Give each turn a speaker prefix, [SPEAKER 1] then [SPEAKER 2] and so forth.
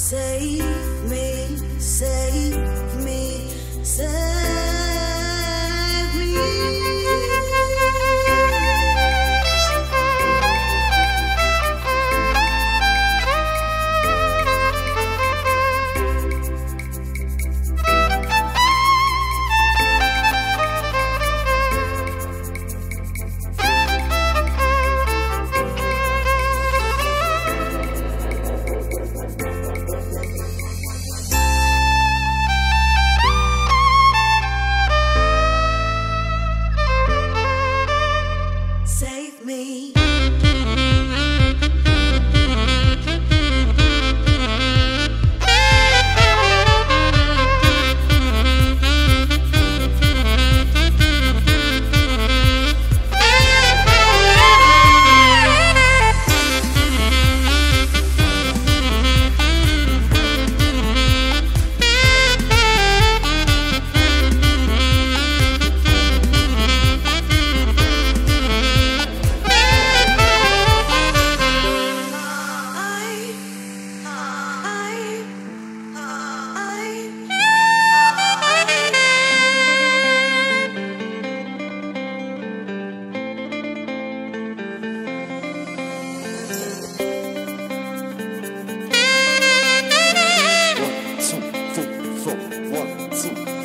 [SPEAKER 1] Save me, save me. 握紧。